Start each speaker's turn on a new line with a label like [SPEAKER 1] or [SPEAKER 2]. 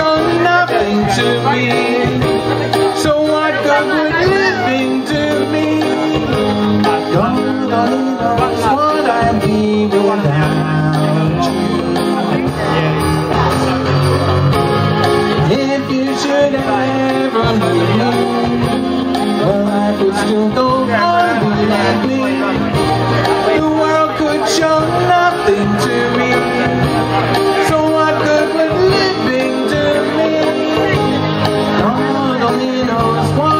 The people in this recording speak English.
[SPEAKER 1] Nothing to me. So what good would living do me? God only knows what I'd be without you. If you should ever me, well, would still go on. The world could show nothing to me. Knows what